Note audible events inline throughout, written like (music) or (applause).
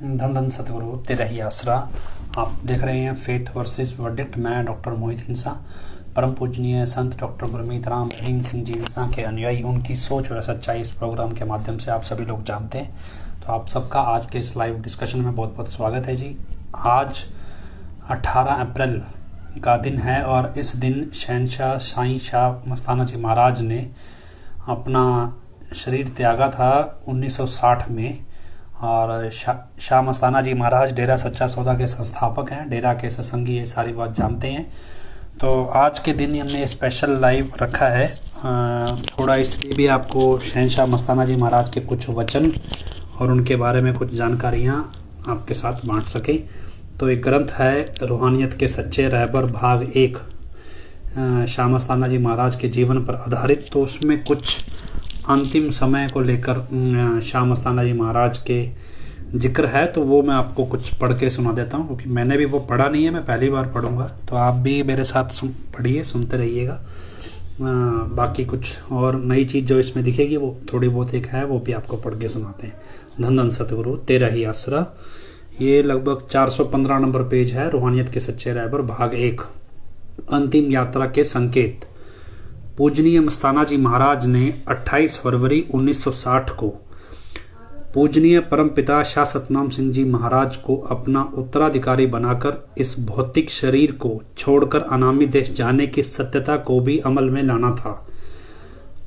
धन धन सतगुरु तेरा ही आसरा आप देख रहे हैं फेथ वर्सेस वर्डिक्ट मैं डॉक्टर मोहित हिंसा, परम पूजनीय संत डॉक्टर गुरमीत राम रहीम सिंह जी हिंसा के अनुयायी, उनकी सोच और सच्चाई इस प्रोग्राम के माध्यम से आप सभी लोग जानते हैं। तो आप सबका आज के इस लाइव डिस्कशन में बहुत बहुत स्वागत है जी। आज 18 अप्रैल का दिन है और इस दिन शहनशाह, साई शाह मस्ताना जी महाराज ने अपना शरीर त्यागा था 1960 में। और शा, शाह मस्ताना जी महाराज डेरा सच्चा सौदा के संस्थापक हैं डेरा के सत्संगी ये सारी बात जानते हैं। तो आज के दिन हमने स्पेशल लाइव रखा है। थोड़ा इसलिए भी आपको शहनशाह मस्ताना जी महाराज के कुछ वचन और उनके बारे में कुछ जानकारियाँ आपके साथ बांट सकें। तो एक ग्रंथ है रूहानियत के सच्चे रहबर भाग एक। शाह मस्ताना जी महाराज के जीवन पर आधारित तो उसमें कुछ अंतिम समय को लेकर शाह मस्ताना जी महाराज के ज़िक्र है तो वो मैं आपको कुछ पढ़ के सुना देता हूँ, क्योंकि मैंने भी वो पढ़ा नहीं है, मैं पहली बार पढ़ूँगा। तो आप भी मेरे साथ सुन, पढ़िए, सुनते रहिएगा। बाकी कुछ और नई चीज़ जो इसमें दिखेगी, वो थोड़ी बहुत एक है, वो भी आपको पढ़ के सुनाते हैं। धन धन सतगुरु, तेरा ही आसरा। ये लगभग 415 नंबर पेज है, रूहानियत के सच्चे रहबर भाग एक। अंतिम यात्रा के संकेत। पूजनीय मस्ताना जी महाराज ने 28 फरवरी 1960 को पूजनीय परमपिता शाह सतनाम सिंह जी महाराज को अपना उत्तराधिकारी बनाकर इस भौतिक शरीर को छोड़कर अनामी देश जाने की सत्यता को भी अमल में लाना था।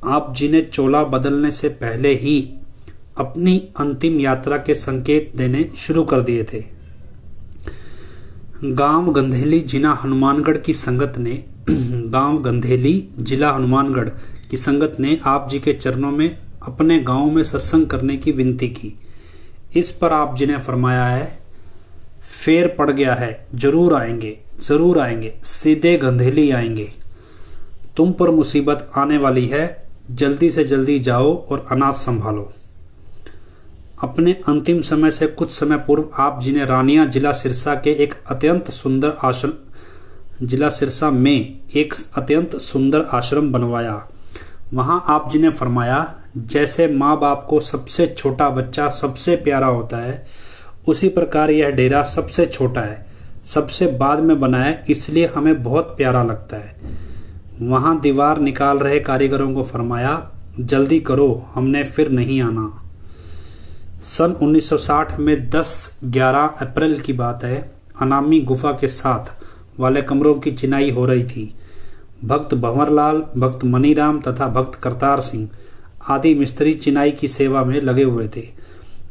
आप जी ने चोला बदलने से पहले ही अपनी अंतिम यात्रा के संकेत देने शुरू कर दिए थे। गाँव गंधेली जिना हनुमानगढ़ की संगत ने (clears throat) गाँव गंधेली जिला हनुमानगढ़ की संगत ने आप जी के चरणों में अपने गाँव में सत्संग करने की विनती की। इस पर आप जी ने फरमाया है, फेर पड़ गया है, ज़रूर आएँगे ज़रूर आएँगे, सीधे गंधेली आएँगे। तुम पर मुसीबत आने वाली है, जल्दी से जल्दी जाओ और अनाज संभालो। अपने अंतिम समय से कुछ समय पूर्व आप जी ने रानिया जिला सिरसा के एक अत्यंत सुंदर आश्रम जिला सिरसा में एक अत्यंत सुंदर आश्रम बनवाया। वहाँ आप जी ने फरमाया, जैसे माँ बाप को सबसे छोटा बच्चा सबसे प्यारा होता है, उसी प्रकार यह डेरा सबसे छोटा है, सबसे बाद में बनाया इसलिए हमें बहुत प्यारा लगता है। वहाँ दीवार निकाल रहे कारीगरों को फरमाया, जल्दी करो, हमने फिर नहीं आना। सन 1960 में 10-11 अप्रैल की बात है, अनामी गुफा के साथ वाले कमरों की चिनाई हो रही थी। भक्त भंवरलाल, भक्त मनीराम तथा भक्त करतार सिंह आदि मिस्त्री चिनाई की सेवा में लगे हुए थे।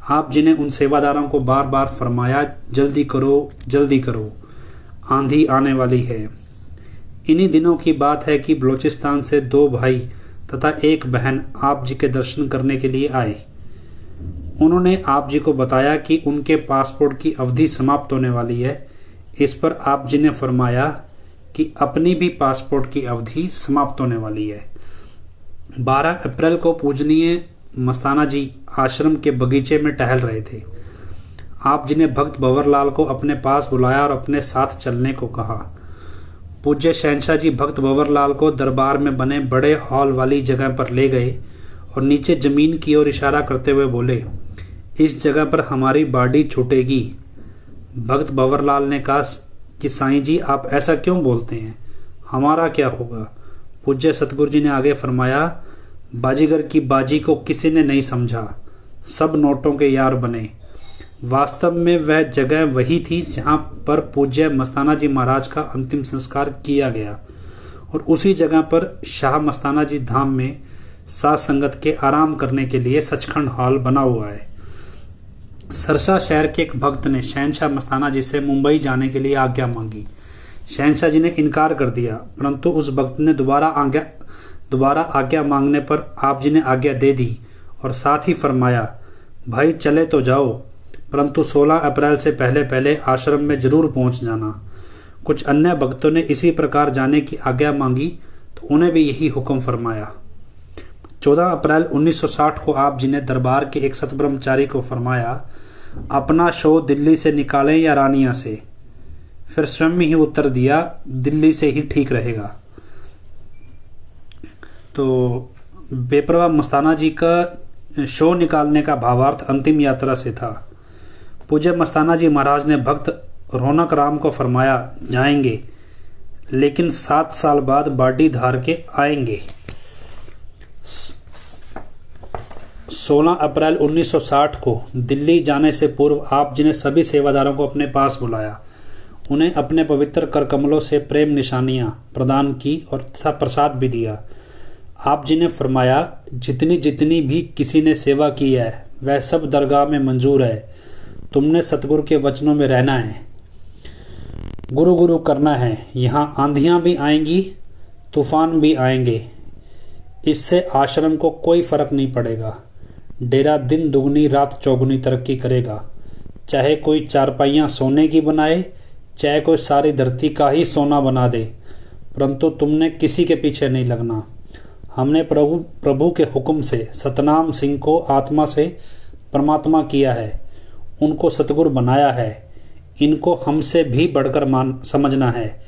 आप जिन्हें उन सेवादारों को बार बार फरमाया, जल्दी करो जल्दी करो, आंधी आने वाली है। इन्हीं दिनों की बात है कि बलूचिस्तान से दो भाई तथा एक बहन आप जी के दर्शन करने के लिए आए। उन्होंने आप जी को बताया कि उनके पासपोर्ट की अवधि समाप्त होने वाली है। इस पर आप जी ने फरमाया कि अपनी भी पासपोर्ट की अवधि समाप्त होने वाली है। 12 अप्रैल को पूजनीय मस्ताना जी आश्रम के बगीचे में टहल रहे थे। आप जी ने भक्त भंवरलाल को अपने पास बुलाया और अपने साथ चलने को कहा। पूज्य शहनशाह जी भक्त भंवरलाल को दरबार में बने बड़े हॉल वाली जगह पर ले गए और नीचे ज़मीन की ओर इशारा करते हुए बोले, इस जगह पर हमारी बाडी छूटेगी। भक्त भंवरलाल ने कहा, कि साईं जी, आप ऐसा क्यों बोलते हैं? हमारा क्या होगा? पूज्य सतगुरु जी ने आगे फरमाया, बाजीगर की बाजी को किसी ने नहीं समझा। सब नोटों के यार बने। वास्तव में वह जगह वही थी जहाँ पर पूज्य मस्ताना जी महाराज का अंतिम संस्कार किया गया। और उसी जगह पर शाह मस्ताना जी धाम में सात संगत के आराम करने के लिए सचखंड हॉल बना हुआ है। सरसा शहर के एक भक्त ने शहनशाह मस्ताना जी से मुंबई जाने के लिए आज्ञा मांगी। शहनशाह जी ने इनकार कर दिया, परंतु उस भक्त ने दोबारा आज्ञा दोबारा आज्ञा मांगने पर आप जी ने आज्ञा दे दी और साथ ही फरमाया, भाई, चले तो जाओ, परंतु 16 अप्रैल से पहले पहले आश्रम में ज़रूर पहुँच जाना। कुछ अन्य भक्तों ने इसी प्रकार जाने की आज्ञा मांगी तो उन्हें भी यही हुक्म फरमाया। 14 अप्रैल 1960 को आप जी ने दरबार के एक सतब्रह्मचारी को फरमाया, अपना शो दिल्ली से निकालें या रानिया से? फिर स्वयं ही उत्तर दिया, दिल्ली से ही ठीक रहेगा। तो बेपरवा मस्ताना जी का शो निकालने का भावार्थ अंतिम यात्रा से था। पूज्य मस्ताना जी महाराज ने भक्त रौनक राम को फरमाया, जाएँगे, लेकिन सात साल बाद बाडी धार के आएँगे। 16 अप्रैल 1960 को दिल्ली जाने से पूर्व आप जी ने सभी सेवादारों को अपने पास बुलाया, उन्हें अपने पवित्र कर कमलों से प्रेम निशानियाँ प्रदान की और तथा प्रसाद भी दिया। आप जी ने फरमाया, जितनी जितनी भी किसी ने सेवा की है, वह सब दरगाह में मंजूर है। तुमने सतगुरु के वचनों में रहना है। गुरु गुरु करना है। यहाँ आंधियाँ भी आएँगी, तूफ़ान भी आएँगे। इससे आश्रम को कोई फ़र्क नहीं पड़ेगा। डेरा दिन दुगनी, रात चौगुनी तरक्की करेगा। चाहे कोई चारपाइयाँ सोने की बनाए, चाहे कोई सारी धरती का ही सोना बना दे, परंतु तुमने किसी के पीछे नहीं लगना। हमने प्रभु प्रभु के हुक्म से, सतनाम सिंह को आत्मा से परमात्मा किया है। उनको सतगुर बनाया है। इनको हमसे भी बढ़कर मान, समझना है।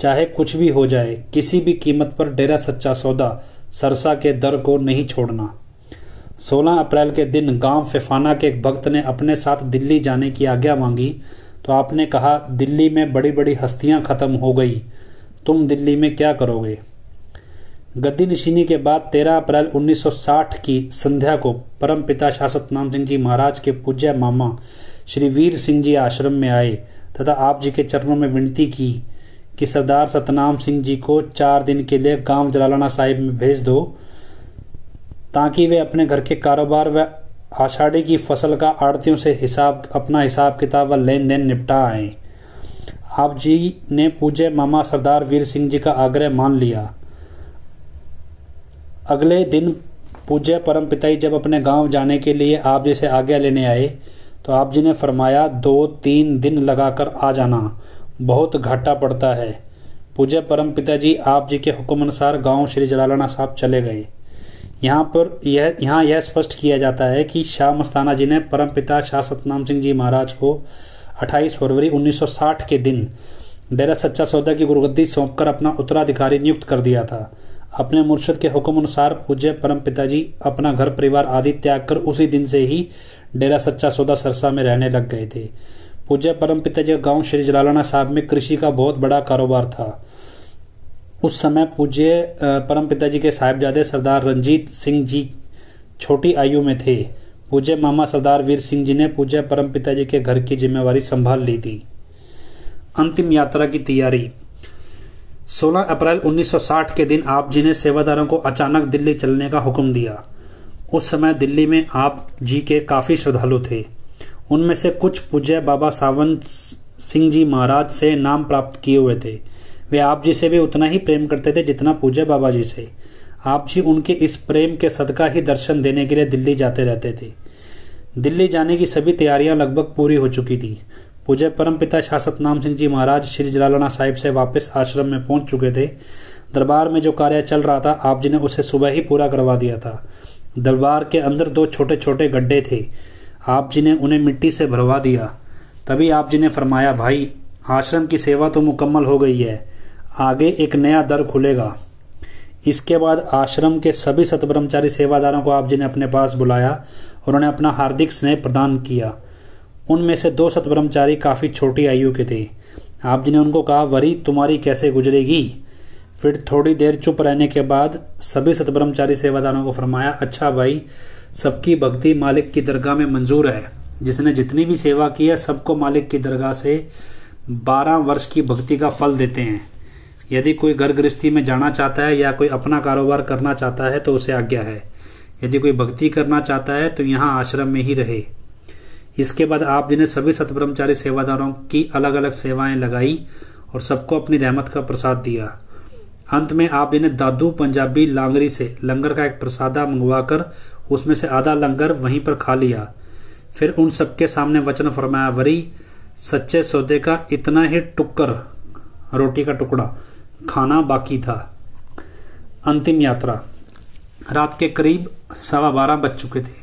चाहे कुछ भी हो जाए, किसी भी कीमत पर डेरा सच्चा सौदा, सरसा के दर को नहीं छोड़ना। 16 अप्रैल के दिन गाँव फिफाना के एक भक्त ने अपने साथ दिल्ली जाने की आज्ञा मांगी तो आपने कहा, दिल्ली में बड़ी बड़ी हस्तियाँ खत्म हो गई, तुम दिल्ली में क्या करोगे? गद्दी निशीनी के बाद 13 अप्रैल 1960 की संध्या को परम पिता शासक नाम सिंह जी महाराज के पूज्य मामा श्री वीर सिंह जी आश्रम में आए, तथा आप जी के चरणों में विनती की कि सरदार सतनाम सिंह जी को चार दिन के लिए गाँव जलालाना साहिब में भेज दो ताकि वे अपने घर के कारोबार व आषाढ़ी की फ़सल का आड़तियों से हिसाब, अपना हिसाब किताब व लेन देन निपटा आए आप जी ने पूज्य मामा सरदार वीर सिंह जी का आग्रह मान लिया। अगले दिन पूज्य परम पिताई जब अपने गाँव जाने के लिए आप जी से आज्ञा लेने आए तो आप जी ने फरमाया दो तीन दिन लगाकर आ जाना, बहुत घाटा पड़ता है। पूज्य परम पिताजी आप जी के हुक्म अनुसार गाँव श्री जलालाना साहब चले गए। यहाँ पर यह, यहाँ यह स्पष्ट किया जाता है कि शाह मस्ताना जी ने परम पिता शाह सतनाम सिंह जी महाराज को 28 फरवरी 1960 के दिन डेरा सच्चा सौदा की गुरुगद्दी सौंपकर अपना उत्तराधिकारी नियुक्त कर दिया था। अपने मुर्शद के हुक्म अनुसार पूज्य परम पिताजी अपना घर परिवार आदि त्याग कर उसी दिन से ही डेरा सच्चा सौदा सरसा में रहने लग गए थे। पूज्य परम पिताजी का गाँव श्री जलालाना साहब में कृषि का बहुत बड़ा कारोबार था। उस समय पूज्य परम पिताजी के साहिबजादे सरदार रंजीत सिंह जी छोटी आयु में थे। पूज्य मामा सरदार वीर सिंह जी ने पूज्य परम पिताजी के घर की जिम्मेवारी संभाल ली थी। अंतिम यात्रा की तैयारी। 16 अप्रैल 1960 के दिन आप जी ने सेवादारों को अचानक दिल्ली चलने का हुक्म दिया। उस समय दिल्ली में आप जी के काफ़ी श्रद्धालु थे। उनमें से कुछ पूज्य बाबा सावंत सिंह जी महाराज से नाम प्राप्त किए हुए थे। वे आप जी से भी उतना ही प्रेम करते थे जितना पूज्य बाबा जी से। आप जी उनके इस प्रेम के सदका ही दर्शन देने के लिए दिल्ली जाते रहते थे। दिल्ली जाने की सभी तैयारियाँ लगभग पूरी हो चुकी थी। पूज्य परम पिता शासक नाम सिंह जी महाराज श्री जलालाना साहिब से वापस आश्रम में पहुँच चुके थे। दरबार में जो कार्य चल रहा था, आप जी ने उसे सुबह ही पूरा करवा दिया था। दरबार के अंदर दो छोटे छोटे गड्ढे थे। आप जी ने उन्हें मिट्टी से भरवा दिया। तभी आप जी ने फरमाया, भाई, आश्रम की सेवा तो मुकम्मल हो गई है। आगे एक नया दर खुलेगा। इसके बाद आश्रम के सभी सतब्रह्मचारी सेवादारों को आप जी ने अपने पास बुलाया और उन्हें अपना हार्दिक स्नेह प्रदान किया, उनमें से दो सतब्रह्मचारी काफ़ी छोटी आयु के थे। आप जी ने उनको कहा, वरी, तुम्हारी कैसे गुजरेगी? फिर थोड़ी देर चुप रहने के बाद सभी सतब्रह्मचारी सेवादारों को फरमाया अच्छा भाई, सबकी भक्ति मालिक की दरगाह में मंजूर है। जिसने जितनी भी सेवा की है, सबको मालिक की दरगाह से बारह वर्ष की भक्ति का फल देते हैं। यदि कोई घर गृहस्थी में जाना चाहता है या कोई अपना कारोबार करना चाहता है तो उसे आज्ञा है। यदि कोई भक्ति करना चाहता है तो यहाँ आश्रम में ही रहे। इसके बाद आप जिन्हें सभी सतब्रह्मचारी सेवादारों की अलग अलग सेवाएँ लगाई और सबको अपनी रहमत का प्रसाद दिया। अंत में आप जिन्हें दादू पंजाबी लांगरी से लंगर का एक प्रसादा मंगवाकर उसमें से आधा लंगर वहीं पर खा लिया। फिर उन सबके सामने वचन फरमाया, वरी सच्चे सौदे का इतना ही टुक्कर रोटी का टुकड़ा। खाना बाकी था। अंतिम यात्रा। रात के करीब सवा बारह बज चुके थे।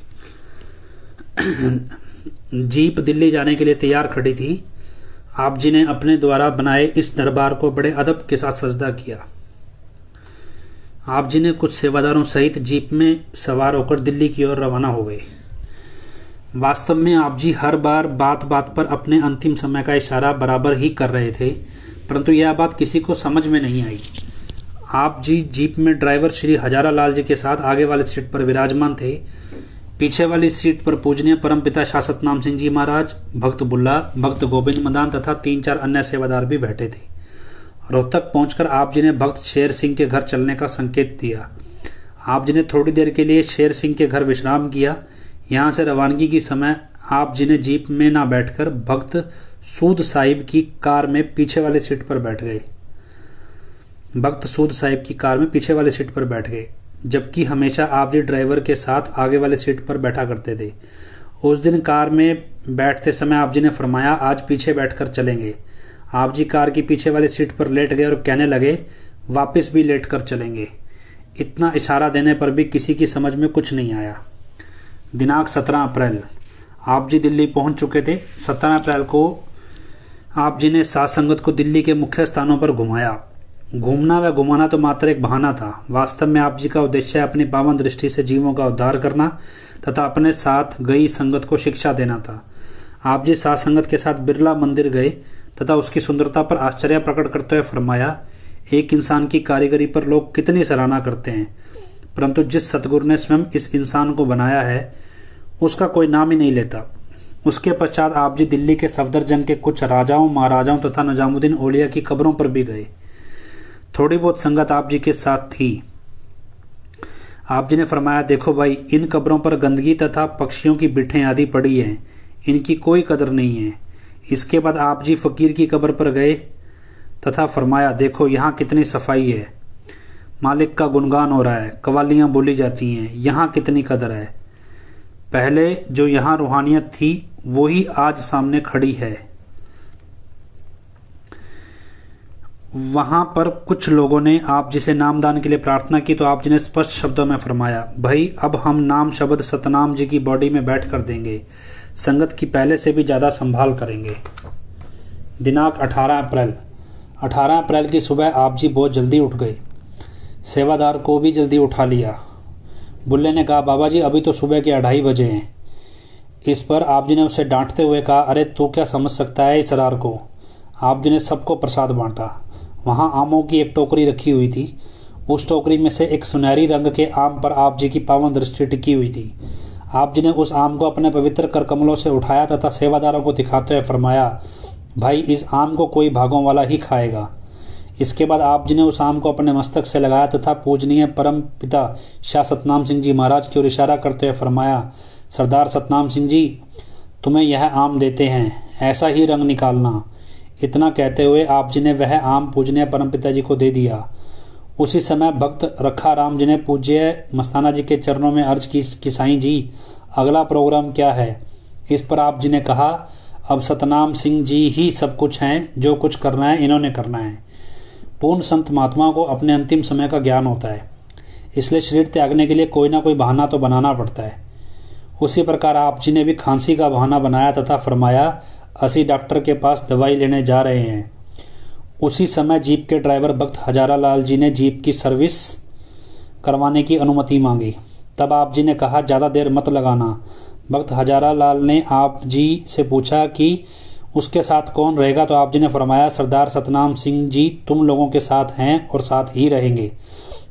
जीप दिल्ली जाने के लिए तैयार खड़ी थी। आप जी ने अपने द्वारा बनाए इस दरबार को बड़े अदब के साथ सजदा किया। आप जी ने कुछ सेवादारों सहित जीप में सवार होकर दिल्ली की ओर रवाना हो गए। वास्तव में आप जी हर बार बात बात पर अपने अंतिम समय का इशारा बराबर ही कर रहे थे। परंतु यह बात किसी को समझ में नहीं आई। आप जी जीप में ड्राइवर श्री हजारा लाल जी के साथ आगे वाले सीट पर विराजमान थे। पीछे वाली सीट पर पूजनीय परमपिता शासत नाम सिंह जी महाराज, भक्त बुल्ला, भक्त गोविंद मदान तथा तीन चार अन्य सेवादार भी बैठे थे। रोहतक पहुंचकर आप जी ने भक्त शेर सिंह के घर चलने का संकेत दिया। आप जी ने थोड़ी देर के लिए शेर सिंह के घर विश्राम किया। यहाँ से रवानगी की समय आप जी ने जीप में ना बैठकर भक्त सूद साहिब की कार में पीछे वाली सीट पर बैठ गए। भक्त सूद साहिब की कार में पीछे वाली सीट पर बैठ गए, जबकि हमेशा आप जी ड्राइवर के साथ आगे वाले सीट पर बैठा करते थे। उस दिन कार में बैठते समय आप जी ने फरमाया, आज पीछे बैठकर चलेंगे। आप जी कार की पीछे वाली सीट पर लेट गए और कहने लगे, वापस भी लेट कर चलेंगे। इतना इशारा देने पर भी किसी की समझ में कुछ नहीं आया। दिनांक सत्रह अप्रैल आप जी दिल्ली पहुँच चुके थे। सत्रह अप्रैल को आप जी ने सात संगत को दिल्ली के मुख्य स्थानों पर घुमाया। घूमना व घुमाना तो मात्र एक बहाना था। वास्तव में आप जी का उद्देश्य अपनी पावन दृष्टि से जीवों का उद्धार करना तथा अपने साथ गई संगत को शिक्षा देना था। आप जी सात संगत के साथ बिरला मंदिर गए तथा उसकी सुंदरता पर आश्चर्य प्रकट करते हुए फरमाया, एक इंसान की कारीगरी पर लोग कितनी सराहना करते हैं। परंतु जिस सतगुरु ने स्वयं इस इंसान को बनाया है, उसका कोई नाम ही नहीं लेता। उसके पश्चात आप जी दिल्ली के सफदरजंग के कुछ राजाओं, महाराजाओं तथा नजामुद्दीन ओलिया की कब्रों पर भी गए। थोड़ी बहुत संगत आप जी के साथ थी। आप जी ने फरमाया, देखो भाई, इन कब्रों पर गंदगी तथा पक्षियों की बिठें आदि पड़ी हैं। इनकी कोई कदर नहीं है। इसके बाद आप जी फकीर की कब्र पर गए तथा फरमाया, देखो, यहाँ कितनी सफ़ाई है। मालिक का गुणगान हो रहा है। कवालियाँ बोली जाती हैं। यहाँ कितनी कदर है। पहले जो यहाँ रूहानियत थी वही आज सामने खड़ी है। वहाँ पर कुछ लोगों ने आप जिसे नामदान के लिए प्रार्थना की तो आप जी ने स्पष्ट शब्दों में फरमाया, भाई, अब हम नाम शब्द सतनाम जी की बॉडी में बैठ कर देंगे। संगत की पहले से भी ज़्यादा संभाल करेंगे। दिनांक 18 अप्रैल। 18 अप्रैल की सुबह आप जी बहुत जल्दी उठ गए। सेवादार को भी जल्दी उठा लिया। बुल्ले ने कहा, बाबा जी, अभी तो सुबह के अढ़ाई बजे हैं। इस पर आप जी ने उसे डांटते हुए कहा, अरे, तू क्या समझ सकता है इस रार को? आप जी ने सबको प्रसाद बांटा। वहाँ आमों की एक टोकरी रखी हुई थी। उस टोकरी में से एक सुनहरी रंग के आम पर आप जी की पावन दृष्टि टिकी हुई थी। आप जी ने उस आम को अपने पवित्र कर कमलों से उठाया तथा सेवादारों को दिखाते हुए फरमाया, भाई, इस आम को कोई भागों वाला ही खाएगा। इसके बाद आप जी ने उस आम को अपने मस्तक से लगाया तथा पूजनीय परम पिता शाह सतनाम सिंह जी महाराज की ओर इशारा करते हुए फरमाया सरदार सतनाम सिंह जी, तुम्हें यह आम देते हैं, ऐसा ही रंग निकालना। इतना कहते हुए आप जी ने वह आम पूजनीय परम पिताजी को दे दिया, उसी समय भक्त रखा राम जी ने पूज्य मस्ताना जी के चरणों में अर्ज़ की कि साईं जी, अगला प्रोग्राम क्या है? इस पर आप जी ने कहा, अब सतनाम सिंह जी ही सब कुछ हैं, जो कुछ करना है, इन्होंने करना है। पूर्ण संत महात्मा को अपने अंतिम समय का ज्ञान होता है। इसलिए शरीर त्यागने के लिए कोई ना कोई बहाना तो बनाना पड़ता है। उसी प्रकार आप जी ने भी खांसी का बहाना बनाया तथा फरमाया, असी डॉक्टर के पास दवाई लेने जा रहे हैं। उसी समय जीप के ड्राइवर भक्त हजारा लाल जी ने जीप की सर्विस करवाने की अनुमति मांगी। तब आप जी ने कहा, ज़्यादा देर मत लगाना। भक्त हजारा लाल ने आप जी से पूछा कि, उसके साथ कौन रहेगा? तो आप जी ने फरमाया, सरदार सतनाम सिंह जी, तुम लोगों के साथ हैं और साथ ही रहेंगे।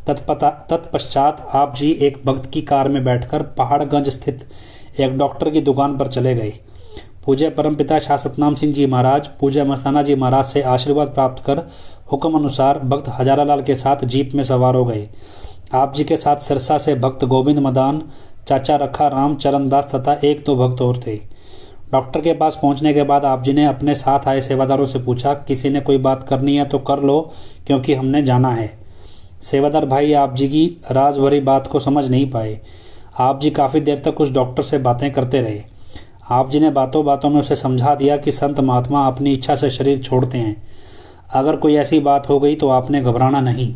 तत्पता तत्पश्चात आप जी एक भक्त की कार में बैठकर पहाड़गंज स्थित एक डॉक्टर की दुकान पर चले गए। पूज्य परमपिता शाह सतनाम सिंह जी महाराज, पूज्य मस्ताना जी महाराज से आशीर्वाद प्राप्त कर हुक्म अनुसार भक्त हजारा लाल के साथ जीप में सवार हो गए। आप जी के साथ सिरसा से भक्त गोविंद मदान, चाचा रखा राम चरण दास तथा एक दो तो भक्त और थे। डॉक्टर के पास पहुँचने के बाद आप जी ने अपने साथ आए सेवादारों से पूछा, किसी ने कोई बात करनी है तो कर लो, क्योंकि हमने जाना है। सेवादार भाई, आप जी की राज भरी बात को समझ नहीं पाए। आप जी काफ़ी देर तक उस डॉक्टर से बातें करते रहे। आप जी ने बातों बातों में उसे समझा दिया कि संत महात्मा अपनी इच्छा से शरीर छोड़ते हैं। अगर कोई ऐसी बात हो गई तो आपने घबराना नहीं।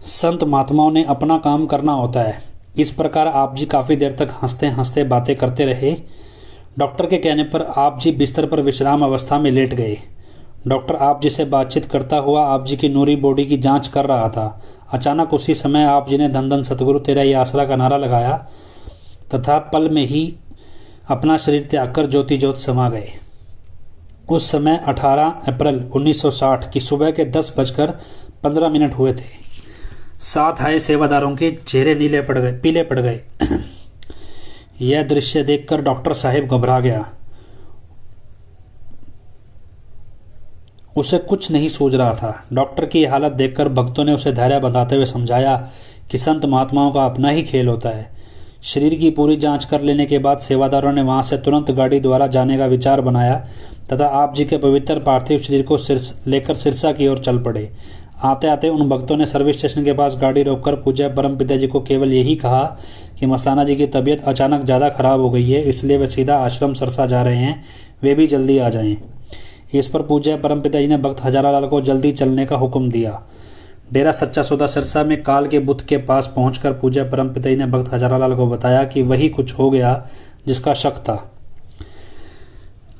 संत महात्माओं ने अपना काम करना होता है। इस प्रकार आप जी काफ़ी देर तक हँसते हँसते बातें करते रहे। डॉक्टर के कहने पर आप जी बिस्तर पर विश्राम अवस्था में लेट गए। डॉक्टर, आप जी से बातचीत करता हुआ आप जी की नूरी बॉडी की जाँच कर रहा था। अचानक उसी समय आप जी ने धन धन सतगुरु तेरा ये आसरा का नारा लगाया तथा पल में ही अपना शरीर त्याग कर ज्योति ज्योत समा गए। उस समय 18 अप्रैल 1960 की सुबह के दस बजकर पंद्रह मिनट हुए थे। साथ आए सेवादारों के चेहरे नीले पड़ गए, पीले पड़ गए। (clears throat) यह दृश्य देखकर डॉक्टर साहेब घबरा गया। उसे कुछ नहीं सूझ रहा था। डॉक्टर की हालत देखकर भक्तों ने उसे धैर्य बताते हुए समझाया कि संत महात्माओं का अपना ही खेल होता है। शरीर की पूरी जाँच कर लेने के बाद सेवादारों ने वहाँ से तुरंत गाड़ी द्वारा जाने का विचार बनाया तथा आप जी के पवित्र पार्थिव शरीर को लेकर सिरसा की ओर चल पड़े। आते आते उन भक्तों ने सर्विस स्टेशन के पास गाड़ी रोककर पूज्य परम पिताजी को केवल यही कहा कि मस्ताना जी की तबीयत अचानक ज़्यादा खराब हो गई है, इसलिए वे सीधा आश्रम सरसा जा रहे हैं। वे भी जल्दी आ जाएँ। इस पर पूज्य परम पिताजी ने भक्त हजारा लाल को जल्दी चलने का हुक्म दिया। डेरा सच्चा सौदा सिरसा में काल के बुद्ध के पास पहुंचकर पूज्य परम पिताजी ने भक्त हजारा लाल को बताया कि वही कुछ हो गया जिसका शक था।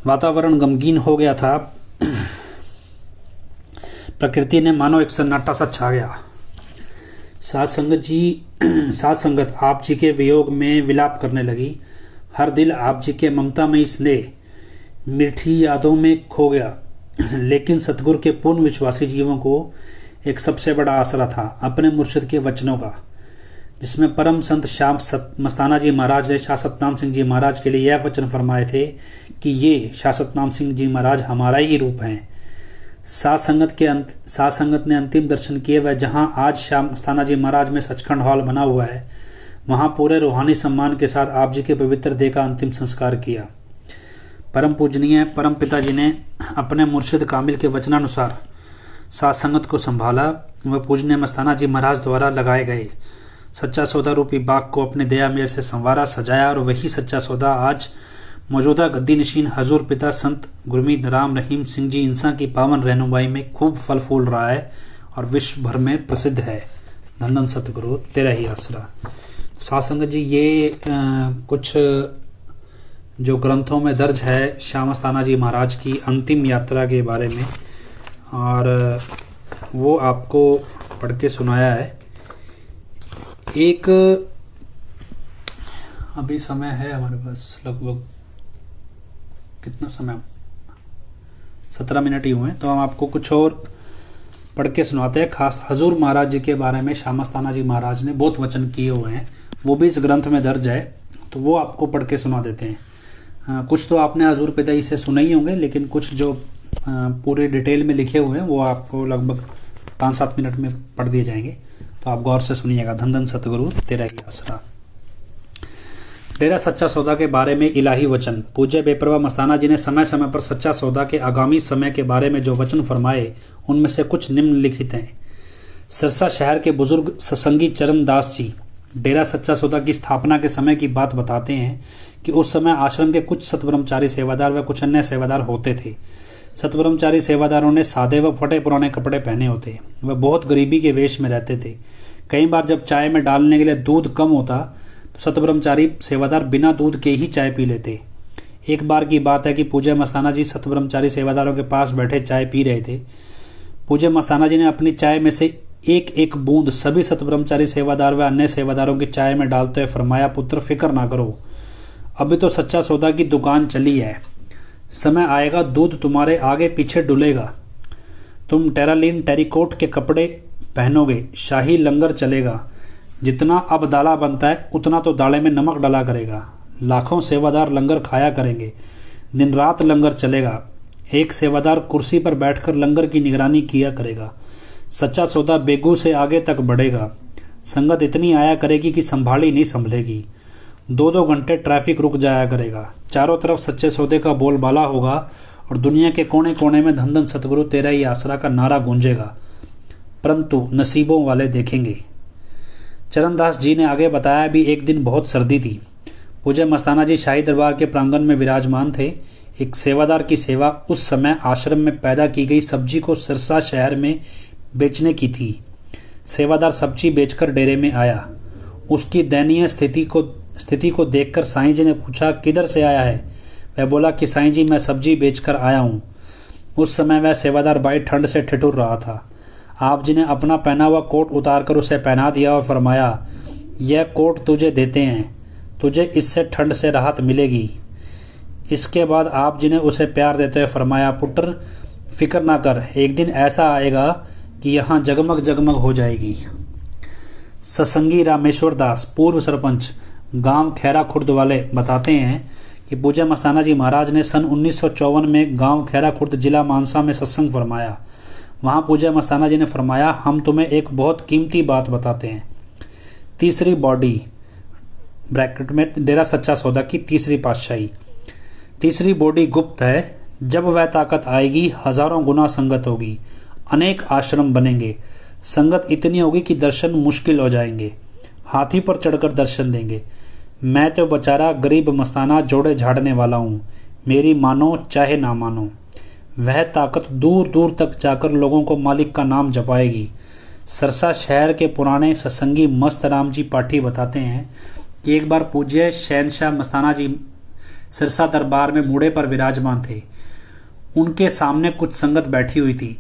वातावरण गमगीन हो गया था। प्रकृति ने मानो एक सन्नाटा सा छा गया। सात संगत जी सात संगत आप जी के वियोग में विलाप करने लगी। हर दिल आप जी के ममता में स्नेह। मीठी यादों में खो गया। (clears throat) लेकिन सतगुरु के पूर्ण विश्वासी जीवों को एक सबसे बड़ा आसरा था, अपने मुर्शिद के वचनों का, जिसमें परम संत श्याम सत, मस्ताना जी महाराज ने शाह सतनाम सिंह जी महाराज के लिए यह वचन फरमाए थे कि ये शाह सतनाम सिंह जी महाराज हमारा ही रूप हैं। सात संगत के अंत सात संगत ने अंतिम दर्शन किए वह जहाँ आज श्याम मस्ताना जी महाराज में सचखंड हॉल बना हुआ है, वहाँ पूरे रूहानी सम्मान के साथ आप जी के पवित्र देह का अंतिम संस्कार किया। परम पूजनीय परम पिताजी ने अपने मुर्शिद कामिल के वचनानुसार सात संगत को संभाला। वह पूजनीय मस्ताना जी महाराज द्वारा लगाए गए सच्चा सौदा रूपी बाग को अपने दया मेर से संवारा सजाया और वही सच्चा सौदा आज मौजूदा गद्दी नशीन हजूर पिता संत गुरमीत राम रहीम सिंह जी इंसान की पावन रहनुमाई में खूब फल फूल रहा है और विश्व भर में प्रसिद्ध है। धन सतगुरु तेरा ही आसरा। सात संगत जी ये आ, कुछ जो ग्रंथों में दर्ज है श्यामस्ताना जी महाराज की अंतिम यात्रा के बारे में। और, वो आपको पढ़ के सुनाया है। एक, अभी समय है हमारे पास लगभग, कितना समय? सत्रह मिनट ही हुए तो हम आपको कुछ और पढ़ के सुनाते हैं। खास हजूर महाराज जी के बारे में श्यामस्ताना जी महाराज ने बहुत वचन किए हुए हैं। वो भी इस ग्रंथ में दर्ज है तो वो आपको पढ़ के सुना देते हैं। आ, कुछ तो आपने हजूर पिताई से सुने ही होंगे लेकिन कुछ जो पूरे डिटेल में लिखे हुए हैं वो आपको लगभग पाँच सात मिनट में पढ़ दिए जाएँगे। तो आप गौर से सुनिएगा। धन धन सतगुरु तेरा ही आसरा। डेरा सच्चा सौदा के बारे में इलाही वचन। पूज्य बेपरवा मस्ताना जी ने समय समय पर सच्चा सौदा के आगामी समय के बारे में जो वचन फरमाए उनमें से कुछ निम्नलिखित हैं। सिरसा शहर के बुज़ुर्ग ससंगी चरण दास जी डेरा सच्चा सौदा की स्थापना के समय की बात बताते हैं कि उस समय आश्रम के कुछ सतब्रह्मचारी सेवादार व कुछ अन्य सेवादार होते थे। सतब्रह्मचारी सेवादारों ने सादे व फटे पुराने कपड़े पहने होते। वह बहुत गरीबी के वेश में रहते थे। कई बार जब चाय में डालने के लिए दूध कम होता तो सतब्रह्मचारी सेवादार बिना दूध के ही चाय पी लेते। एक बार की बात है कि पूजा मसाना जी सतब्रह्मचारी सेवादारों के पास बैठे चाय पी रहे थे। पूजा मसाना जी ने अपनी चाय में से एक एक बूंद सभी सतब्रह्मचारी सेवादार व अन्य सेवादारों की चाय में डालते हुए फरमाया, पुत्र, फ़िक्र ना करो। अभी तो सच्चा सौदा की दुकान चली है। समय आएगा, दूध तुम्हारे आगे पीछे डुलेगा। तुम टेरालीन टेरिकोट के कपड़े पहनोगे, शाही लंगर चलेगा। जितना अब दाला बनता है, उतना तो दाले में नमक डाला करेगा। लाखों सेवादार लंगर खाया करेंगे। दिन रात लंगर चलेगा। एक सेवादार कुर्सी पर बैठकर लंगर की निगरानी किया करेगा। सच्चा सौदा बेगू से आगे तक बढ़ेगा। संगत इतनी आया करेगी कि संभाली नहीं संभलेगी। दो दो घंटे ट्रैफ़िक रुक जाया करेगा। चारों तरफ़ सच्चे सौदे का बोलबाला होगा और दुनिया के कोने कोने में धन धन सतगुरु तेरा ही आसरा का नारा गूंजेगा। परंतु नसीबों वाले देखेंगे। चरणदास जी ने आगे बताया भी एक दिन बहुत सर्दी थी। पूज्य मस्ताना जी शाही दरबार के प्रांगण में विराजमान थे। एक सेवादार की सेवा उस समय आश्रम में पैदा की गई सब्ज़ी को सिरसा शहर में बेचने की थी। सेवादार सब्ज़ी बेचकर डेरे में आया। उसकी दयनीय स्थिति को स्थिति को देखकर साईं जी ने पूछा, किधर से आया है? वह बोला, कि साईं जी, मैं सब्ज़ी बेचकर आया हूँ। उस समय वह सेवादार भाई ठंड से ठिठुर रहा था। आप जी ने अपना पहना हुआ कोट उतार कर उसे पहना दिया और फरमाया, यह कोट तुझे देते हैं। तुझे इससे ठंड से राहत मिलेगी। इसके बाद आप जी ने उसे प्यार देते हुए फरमाया, पुत्र, फ़िक्र ना कर। एक दिन ऐसा आएगा कि यहाँ जगमग जगमग हो जाएगी। ससंगी रामेश्वर दास, पूर्व सरपंच गाँव खैरा खुर्द वाले बताते हैं कि पूजा मस्ताना जी महाराज ने सन उन्नीस सौ चौवन में गाँव खैरा खुर्द जिला मानसा में सत्संग फरमाया। वहाँ पूजा मस्ताना जी ने फरमाया, हम तुम्हें एक बहुत कीमती बात बताते हैं। तीसरी बॉडी, ब्रैकेट में डेरा सच्चा सौदा की तीसरी पातशाही। तीसरी बॉडी गुप्त है। जब वह ताकत आएगी, हज़ारों गुना संगत होगी। अनेक आश्रम बनेंगे। संगत इतनी होगी कि दर्शन मुश्किल हो जाएँगे। हाथी पर चढ़कर दर्शन देंगे। मैं तो बेचारा गरीब मस्ताना जोड़े झाड़ने वाला हूँ। मेरी मानो चाहे ना मानो। वह ताकत दूर दूर तक जाकर लोगों को मालिक का नाम जपाएगी। सरसा शहर के पुराने सत्संगी मस्त राम जी पाठी बताते हैं कि एक बार पूज्य शहनशाह मस्ताना जी सिरसा दरबार में मूड़े पर विराजमान थे। उनके सामने कुछ संगत बैठी हुई थी।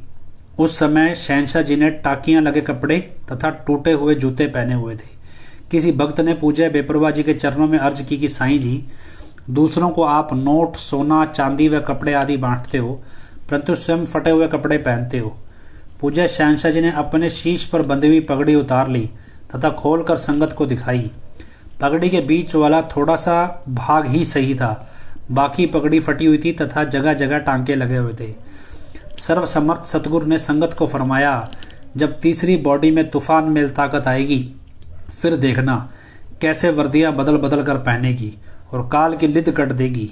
उस समय शहनशाह जी ने टाकियाँ लगे कपड़े तथा टूटे हुए जूते पहने हुए थे। किसी भक्त ने पूज्य बेपरवा जी के चरणों में अर्ज़ की कि साईं जी, दूसरों को आप नोट, सोना, चांदी व कपड़े आदि बांटते हो, परंतु स्वयं फटे हुए कपड़े पहनते हो। पूज्य शहनशाह जी ने अपने शीश पर बंधी हुई पगड़ी उतार ली तथा खोलकर संगत को दिखाई। पगड़ी के बीच वाला थोड़ा सा भाग ही सही था। बाकी पगड़ी फटी हुई थी तथा जगह जगह टांके लगे हुए थे। सर्वसमर्थ सतगुरु ने संगत को फरमाया, जब तीसरी बॉडी में तूफ़ान मेल ताकत आएगी फिर देखना कैसे वर्दियाँ बदल बदल कर पहनेगी और काल की लिद कट देगी,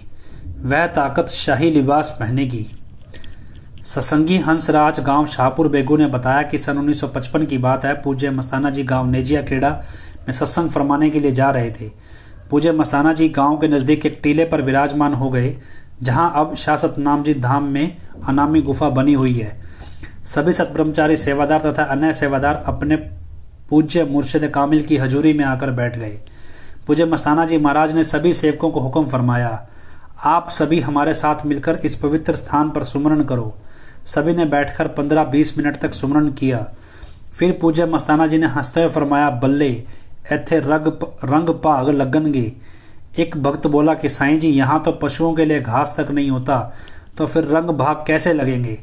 वह ताकत शाही लिबास पहनेगी। ससंगी हंसराज गाँव शाहपुर बेगू ने बताया कि सन 1955 की बात है, पूज्य मस्ताना जी गाँव नेजिया खेड़ा में सत्संग फरमाने के लिए जा रहे थे। पूज्य मस्ताना जी गाँव के नज़दीक एक टीले पर विराजमान हो गए, जहाँ अब शासत नामजी धाम में अनामी गुफा बनी हुई है। सभी सतब्रह्मचारी सेवादार तथा अन्य सेवादार अपने पूज्य मुर्शिद कामिल की हजूरी में आकर बैठ गए। पूज्य मस्ताना जी महाराज ने सभी सेवकों को हुक्म फरमाया, आप सभी हमारे साथ मिलकर इस पवित्र स्थान पर सुमरण करो। सभी ने बैठकर पंद्रह बीस मिनट तक सुमरण किया। फिर पूज्य मस्ताना जी ने हँसते हुए फरमाया, बल्ले इथे रंग रंग भाग लगनगे। एक भक्त बोला कि, साईं जी, यहाँ तो पशुओं के लिए घास तक नहीं होता तो फिर रंग भाग कैसे लगेंगे?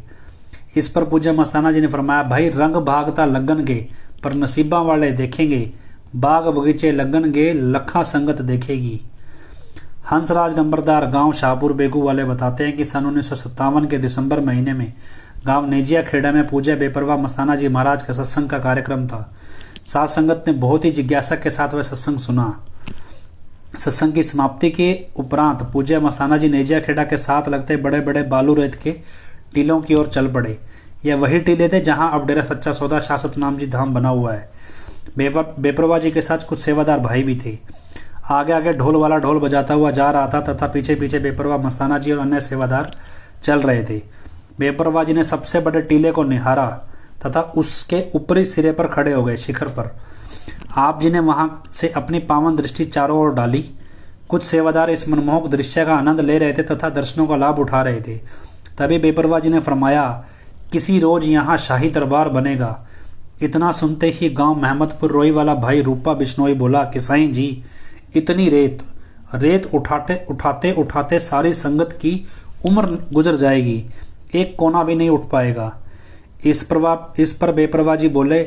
इस पर पूज्य मस्ताना जी ने फरमाया, भाई, रंग भागता लगनगे। पर नसीबा वाले देखेंगे, बाग बगीचे लगनगे, लखा संगत देखेगी। हंसराज नंबरदार गाँव शाहपुर बेगू वाले बताते हैं कि सन उन्नीस के दिसंबर महीने में गाँव नेजिया खेड़ा में पूजा बेपरवा मस्ताना जी महाराज का सत्संग का कार्यक्रम था। सात संगत ने बहुत ही जिज्ञासा के साथ वह सत्संग सुना। सत्संग की समाप्ति के उपरांत पूज्य मस्ताना जी नेजिया खेड़ा के साथ लगते बड़े बड़े बालू रेत के टीलों की ओर चल पड़े। यह वही टीले थे जहाँ अब डेरा सच्चा सौदा शासत नाम जी धाम बना हुआ है। बेपरवा जी के साथ कुछ सेवादार भाई भी थे। आगे आगे ढोल वाला ढोल बजाता हुआ जा रहा था तथा पीछे पीछे बेपरवा मस्ताना जी और अन्य सेवादार चल रहे थे। बेपरवा जी ने सबसे बड़े टीले को निहारा तथा उसके ऊपरी सिरे पर खड़े हो गए शिखर पर। आप जी ने वहाँ से अपनी पावन दृष्टि चारों ओर डाली। कुछ सेवादार इस मनमोहक दृश्य का आनंद ले रहे थे तथा दर्शनों का लाभ उठा रहे थे। तभी बेपरवा जी ने फरमाया किसी रोज यहाँ शाही दरबार बनेगा। इतना सुनते ही गाँव महमदपुर रोई वाला भाई रूपा बिश्नोई बोला कि साईं जी, इतनी रेत रेत उठाते उठाते उठाते सारी संगत की उम्र गुजर जाएगी, एक कोना भी नहीं उठ पाएगा। इस पर इस पर बेपरवाजी बोले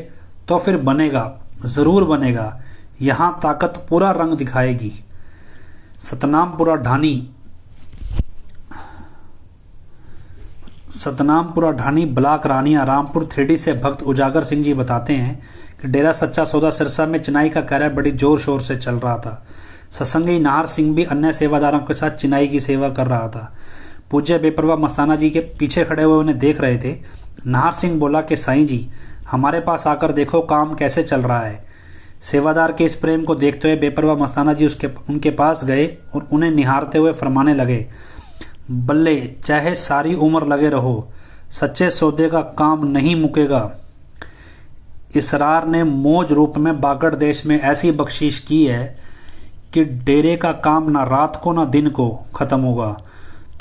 तो फिर बनेगा, ज़रूर बनेगा, यहाँ ताकत पूरा रंग दिखाएगी। सतनामपुरा ढानी सतनामपुरा ढानी ब्लाक रानिया रामपुर थ्रेडी से भक्त उजागर सिंह जी बताते हैं कि डेरा सच्चा सौदा सिरसा में चिनाई का कार्य बड़ी ज़ोर शोर से चल रहा था। सत्संगी नाहर सिंह भी अन्य सेवादारों के साथ चिनाई की सेवा कर रहा था। पूज्य बेपरवा मस्ताना जी के पीछे खड़े हुए उन्हें देख रहे थे। नाहर सिंह बोला कि, साईं जी, हमारे पास आकर देखो काम कैसे चल रहा है। सेवादार के इस प्रेम को देखते हुए बेपरवा मस्ताना जी उसके, उनके पास गए और उन्हें निहारते हुए फरमाने लगे बल्ले, चाहे सारी उम्र लगे रहो, सच्चे सौदे का काम नहीं मुकेगा। इसरार ने मौज रूप में बागड़ देश में ऐसी बख्शीश की है कि डेरे का काम ना रात को ना दिन को खत्म होगा।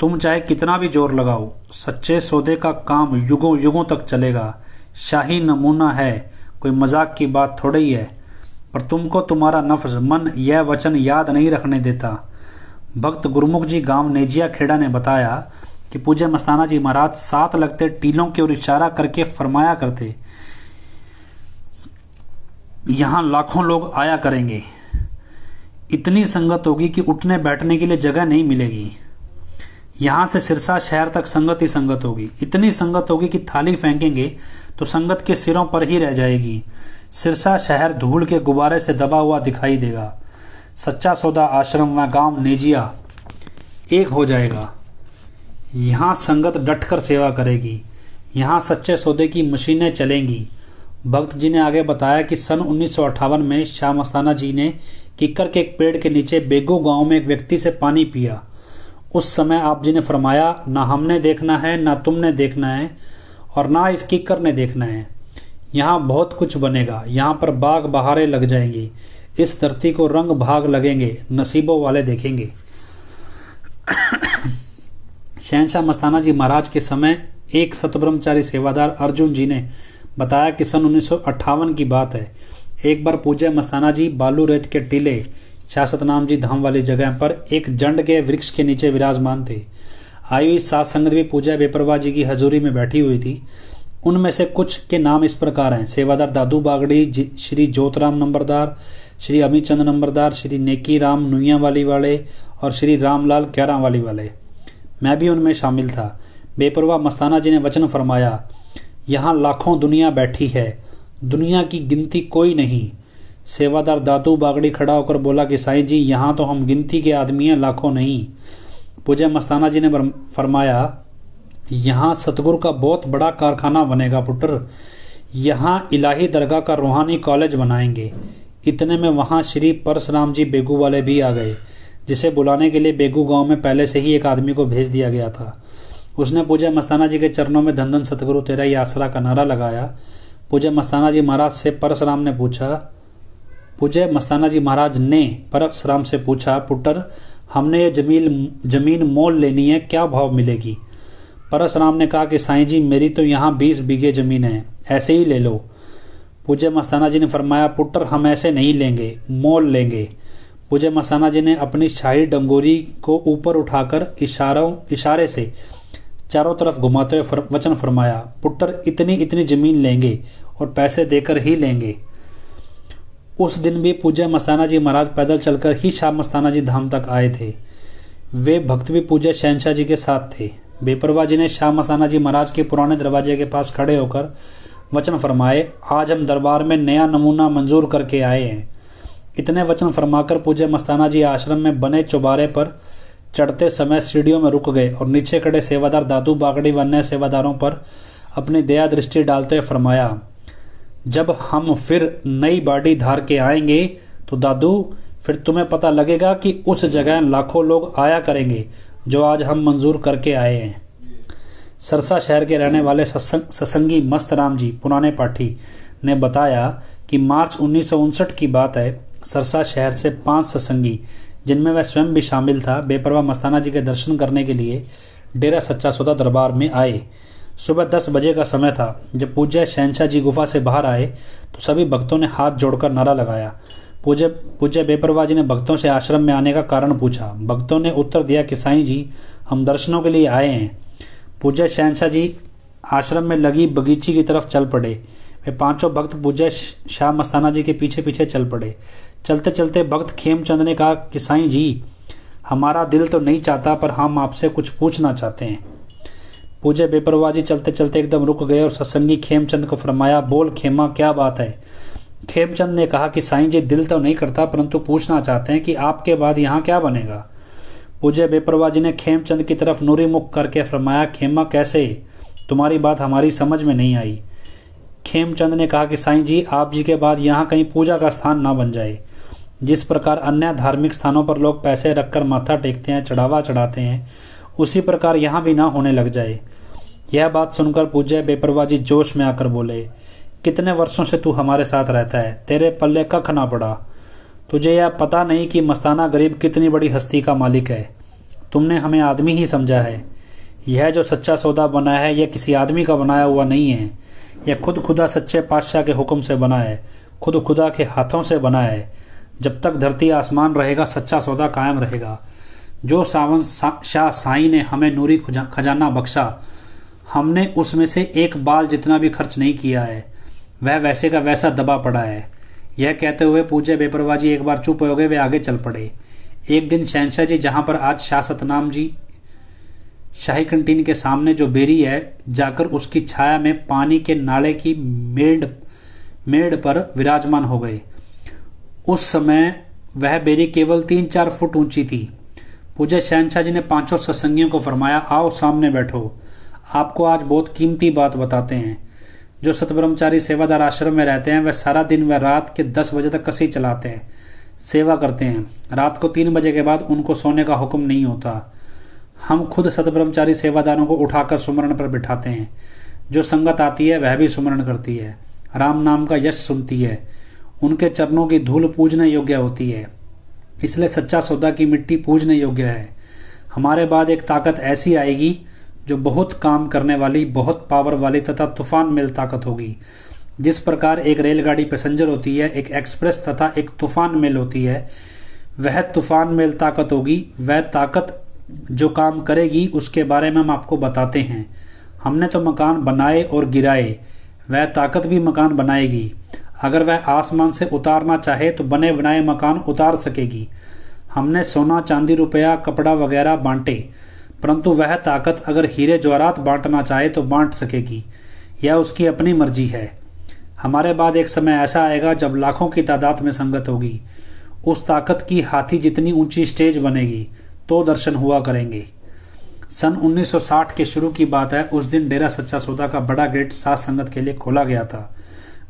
तुम चाहे कितना भी ज़ोर लगाओ, सच्चे सौदे का काम युगों युगों तक चलेगा। शाही नमूना है, कोई मज़ाक की बात थोड़ी ही, पर तुमको तुम्हारा नफ्स, मन, यह वचन याद नहीं रखने देता। भक्त गुरमुख जी गाँव नेजिया खेड़ा ने बताया कि पूज्य मस्ताना जी महाराज सात लगते टीलों की ओर इशारा करके फरमाया करते, यहाँ लाखों लोग आया करेंगे। इतनी संगत होगी कि उठने बैठने के लिए जगह नहीं मिलेगी। यहाँ से सिरसा शहर तक संगत ही संगत होगी। इतनी संगत होगी कि थाली फेंकेंगे तो संगत के सिरों पर ही रह जाएगी। सिरसा शहर धूल के गुब्बारे से दबा हुआ दिखाई देगा। सच्चा सौदा आश्रम व गाँव नेजिया एक हो जाएगा। यहाँ संगत डटकर सेवा करेगी। यहाँ सच्चे सौदे की मशीनें चलेंगी। भक्त जी ने आगे बताया कि सन उन्नीस सौ अट्ठावन में शाह मस्ताना जी ने किक्कर के एक पेड़ के नीचे बेगो गाँव में एक व्यक्ति से पानी पिया। उस समय आप जी ने फरमाया, ना हमने देखना है, ना तुमने देखना है और ना इस किक्कर ने देखना है। यहाँ बहुत कुछ बनेगा। यहाँ पर बाग बहारे लग जाएँगी। इस धरती को रंग भाग लगेंगे, नसीबों वाले देखेंगे। शहनशाह मस्ताना जी महाराज के समय एक सतब्रह्मचारी सेवादार अर्जुन जी ने बताया कि सन उन्नीस की बात है। एक बार पूज्य मस्ताना जी बालू रेत के टीले, शाह सतनाम जी धाम वाली जगह पर एक जंड के वृक्ष के नीचे विराजमान थे। हुई सात संगत भी पूजा बेपरवा जी की हजूरी में बैठी हुई थी। उनमें से कुछ के नाम इस प्रकार हैं। सेवादार दादू बागड़ी श्री ज्योतराम नंबरदार श्री अमित चंद नंबरदार, श्री नेकी राम नुइया वाली वाले और श्री रामलाल क्यारा वाली वाले। मैं भी उनमें शामिल था। बेपरवाह मस्ताना जी ने वचन फरमाया, यहाँ लाखों दुनिया बैठी है। दुनिया की गिनती कोई नहीं। सेवादार दादू बागड़ी खड़ा होकर बोला कि साईं जी, यहाँ तो हम गिनती के आदमी हैं, लाखों नहीं। पूजा मस्ताना जी ने फरमाया, यहाँ सतगुरु का बहुत बड़ा कारखाना बनेगा, पुत्र। यहाँ इलाही दरगाह का रूहानी कॉलेज बनाएँगे। इतने में वहाँ श्री परशुराम जी बेगू वाले भी आ गए, जिसे बुलाने के लिए बेगू गाँव में पहले से ही एक आदमी को भेज दिया गया था। उसने पूजा मस्ताना जी के चरणों में धन धन सतगुरु तेरा ही आसरा का नारा लगाया। पूजा मस्ताना जी महाराज से परशुराम ने पूछा, पूज्य मस्ताना जी महाराज ने परशुराम से पूछा, पुत्र, हमने ये ज़मीन ज़मीन मोल लेनी है, क्या भाव मिलेगी? परशुराम ने कहा कि साईं जी, मेरी तो यहाँ बीस बीघे ज़मीन है, ऐसे ही ले लो। पूज्य मस्ताना जी ने फरमाया, पुत्र, हम ऐसे नहीं लेंगे, मोल लेंगे। पूज्य मस्ताना जी ने अपनी शाही डंगोरी को ऊपर उठाकर इशारों, इशारे से चारों तरफ़ घुमाते हुए वचन फरमाया, पुत्र, इतनी इतनी ज़मीन लेंगे और पैसे देकर ही लेंगे। उस दिन भी पूज्य मस्ताना जी महाराज पैदल चलकर ही शाह मस्ताना जी धाम तक आए थे। वे भक्त भी पूज्य शहनशाह जी के साथ थे। बेपरवा जी ने शाह मस्ताना जी महाराज के पुराने दरवाजे के पास खड़े होकर वचन फरमाए, आज हम दरबार में नया नमूना मंजूर करके आए हैं। इतने वचन फरमाकर पूज्य मस्ताना जी आश्रम में बने चौबारे पर चढ़ते समय सीढ़ियों में रुक गए और नीचे खड़े सेवादार दादू बागड़ी व अन्य सेवादारों पर अपनी दया दृष्टि डालते हुए फरमाया, जब हम फिर नई बाडी धार के आएँगे तो दादू, फिर तुम्हें पता लगेगा कि उस जगह लाखों लोग आया करेंगे जो आज हम मंजूर करके आए हैं। सरसा शहर के रहने वाले सत्संगी मस्त राम जी, पुराने पाठी, ने बताया कि मार्च उन्नीस सौ उनसठ की बात है, सरसा शहर से पाँच सत्संगी जिनमें वह स्वयं भी शामिल था, बेपरवाह मस्ताना जी के दर्शन करने के लिए डेरा सच्चा सौदा दरबार में आए। सुबह दस बजे का समय था। जब पूज्य शहनशाह जी गुफा से बाहर आए तो सभी भक्तों ने हाथ जोड़कर नारा लगाया। पूज्य पूज्य बेपरवाह जी ने भक्तों से आश्रम में आने का कारण पूछा। भक्तों ने उत्तर दिया कि साईं जी, हम दर्शनों के लिए आए हैं। पूज्य शहनशाह जी आश्रम में लगी बगीची की तरफ़ चल पड़े। वे पाँचों भक्त पूज्य शाह मस्ताना जी के पीछे पीछे चल पड़े। चलते चलते भक्त खेमचंद ने कहा, कि साईं जी, हमारा दिल तो नहीं चाहता, पर हम आपसे कुछ पूछना चाहते हैं। पूजे बेपरवाजी चलते चलते एकदम रुक गए और सत्संगी खेमचंद को फरमाया, बोल खेमा, क्या बात है? खेमचंद ने कहा कि साईं जी, दिल तो नहीं करता, परंतु पूछना चाहते हैं कि आपके बाद यहाँ क्या बनेगा? पूजे बेपरवाजी ने खेमचंद की तरफ़ नूरी मुख करके फरमाया, खेमा, कैसे? तुम्हारी बात हमारी समझ में नहीं आई। खेमचंद ने कहा कि, साईं जी, आप जी के बाद यहाँ कहीं पूजा का स्थान ना बन जाए। जिस प्रकार अन्य धार्मिक स्थानों पर लोग पैसे रखकर माथा टेकते हैं, चढ़ावा चढ़ाते हैं, उसी प्रकार यहाँ भी ना होने लग जाए। यह बात सुनकर पूज्य बेपरवाजी जोश में आकर बोले, कितने वर्षों से तू हमारे साथ रहता है? तेरे पल्ले कख ना पड़ा। तुझे यह पता नहीं कि मस्ताना गरीब कितनी बड़ी हस्ती का मालिक है। तुमने हमें आदमी ही समझा है। यह जो सच्चा सौदा बना है यह किसी आदमी का बनाया हुआ नहीं है। यह खुद खुदा सच्चे पातशाह के हुक्म से बना है खुद खुदा के हाथों से बना है। जब तक धरती आसमान रहेगा सच्चा सौदा कायम रहेगा। जो सावन सा, शाह साई ने हमें नूरी खजाना बख्शा हमने उसमें से एक बाल जितना भी खर्च नहीं किया है वह वैसे का वैसा दबा पड़ा है। यह कहते हुए पूजे बेपरवाजी एक बार चुप हो गए, वे आगे चल पड़े। एक दिन शहनशाह जी, जहाँ पर आज शाह सतनाम जी, शाही कंटीन के सामने जो बेरी है, जाकर उसकी छाया में पानी के नाले की मेड़ मेड़ पर विराजमान हो गए। उस समय वह बेरी केवल तीन चार फुट ऊँची थी। पूज्य शहनशाह जी ने पाँचों सत्संगियों को फरमाया, आओ सामने बैठो। आपको आज बहुत कीमती बात बताते हैं। जो सतब्रह्मचारी सेवादार आश्रम में रहते हैं, वह सारा दिन व रात के दस बजे तक कसी चलाते हैं, सेवा करते हैं। रात को तीन बजे के बाद उनको सोने का हुक्म नहीं होता। हम खुद सतब्रह्मचारी सेवादारों को उठाकर सुमरण पर बिठाते हैं। जो संगत आती है, वह भी सुमरण करती है। राम नाम का यश सुनती है। उनके चरणों की धूल पूजने योग्य होती है। इसलिए सच्चा सौदा की मिट्टी पूजने योग्य है। हमारे बाद एक ताकत ऐसी आएगी जो बहुत काम करने वाली, बहुत पावर वाली तथा तूफ़ान मेल ताकत होगी। जिस प्रकार एक रेलगाड़ी पैसेंजर होती है, एक एक्सप्रेस तथा एक तूफ़ान मेल होती है, वह तूफ़ान मेल ताकत होगी। वह ताकत जो काम करेगी, उसके बारे में हम आपको बताते हैं। हमने तो मकान बनाए और गिराए, वह ताकत भी मकान बनाएगी। अगर वह आसमान से उतारना चाहे तो बने बनाए मकान उतार सकेगी। हमने सोना, चांदी, रुपया, कपड़ा वगैरह बांटे। परंतु वह ताकत अगर हीरे जवाहरात बांटना चाहे तो बांट सकेगी यह उसकी अपनी मर्ज़ी है। हमारे बाद एक समय ऐसा आएगा जब लाखों की तादाद में संगत होगी। उस ताकत की हाथी जितनी ऊँची स्टेज बनेगी तो दर्शन हुआ करेंगे। सन 1960 के शुरू की बात है, उस दिन डेरा सच्चा सौदा का बड़ा गेट सात संगत के लिए खोला गया था।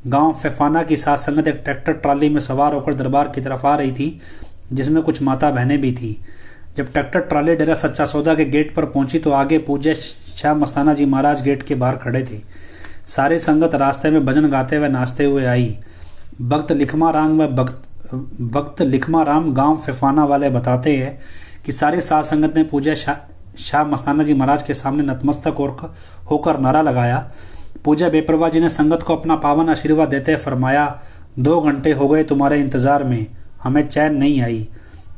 गाँव फेफाना की सात संगत एक ट्रैक्टर ट्राली में सवार होकर दरबार की तरफ़ आ रही थी, जिसमें कुछ माता बहनें भी थी। जब ट्रैक्टर ट्राली डेरा सच्चा सौदा के गेट पर पहुँची तो आगे पूज्य श्याम मस्ताना जी महाराज गेट के बाहर खड़े थे। सारे संगत रास्ते में भजन गाते हुए नाचते हुए आई। भक्त लिखमा राम व भक्त भक्त लिखमा राम गाँव फेफाना वाले बताते हैं कि सारी सात संगत ने पूजा शाह मस्ताना जी महाराज के सामने नतमस्तक और होकर नारा लगाया। पूजा बेपरवा जी ने संगत को अपना पावन आशीर्वाद देते फरमाया, दो घंटे हो गए तुम्हारे इंतज़ार में, हमें चैन नहीं आई।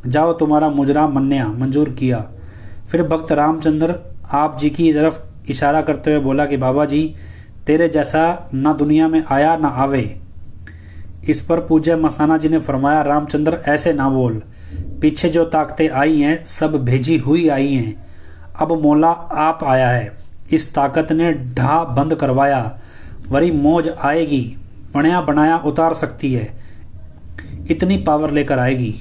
जाओ तुम्हारा मुजरा मन्या, मंजूर किया। फिर भक्त रामचंद्र आप जी की तरफ़ इशारा करते हुए बोला कि बाबा जी, तेरे जैसा ना दुनिया में आया, ना आवे। इस पर पूज्य मसाना जी ने फरमाया, रामचंद्र, ऐसे ना बोल। पीछे जो ताकतें आई हैं, सब भेजी हुई आई हैं। अब मोला आप आया है। इस ताकत ने ढा बंद करवाया। वरी मौज आएगी बनाया बनाया उतार सकती है। इतनी पावर लेकर आएगी।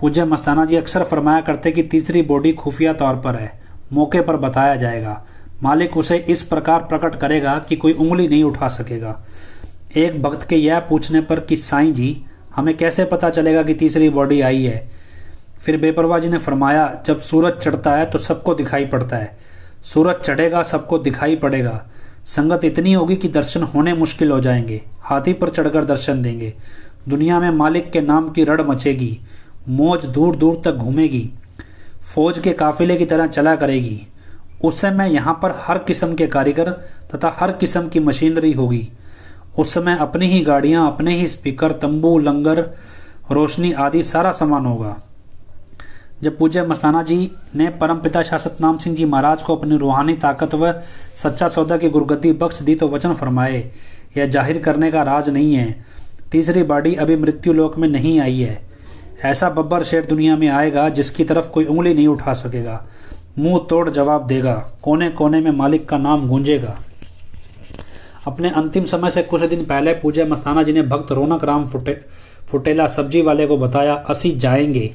पूज्य मस्ताना जी अक्सर फरमाया करते कि तीसरी बॉडी खुफिया तौर पर है। मौके पर बताया जाएगा। मालिक उसे इस प्रकार प्रकट करेगा कि कोई उंगली नहीं उठा सकेगा। एक भक्त के यह पूछने पर कि साईं जी, हमें कैसे पता चलेगा कि तीसरी बॉडी आई है? फिर बेपरवा जी ने फरमाया, जब सूरज चढ़ता है तो सबको दिखाई पड़ता है। सूरज चढ़ेगा, सबको दिखाई पड़ेगा। संगत इतनी होगी कि दर्शन होने मुश्किल हो जाएँगे। हाथी पर चढ़कर दर्शन देंगे। दुनिया में मालिक के नाम की रड़ मचेगी। मौज दूर दूर तक घूमेगी। फौज के काफिले की तरह चला करेगी। उस समय यहाँ पर हर किस्म के कारीगर तथा हर किस्म की मशीनरी होगी। उस समय अपनी ही गाड़ियाँ, अपने ही स्पीकर, तंबू, लंगर, रोशनी आदि सारा सामान होगा। जब पूज्य मस्ताना जी ने परम पिता शाह सतनाम सिंह जी महाराज को अपनी रूहानी ताकत व सच्चा सौदा की गुरगद्दी बख्श दी तो वचन फरमाए, यह ज़ाहिर करने का राज नहीं है। तीसरी बाड़ी अभी मृत्यु लोक में नहीं आई है। ऐसा बब्बर शेर दुनिया में आएगा जिसकी तरफ़ कोई उंगली नहीं उठा सकेगा। मुँह तोड़ जवाब देगा। कोने कोने में मालिक का नाम गूंजेगा। अपने अंतिम समय से कुछ दिन पहले पूज्य मस्ताना जी ने भक्त रौनक राम फुटे, फुटेला सब्ज़ी वाले को बताया, असी जाएँगे।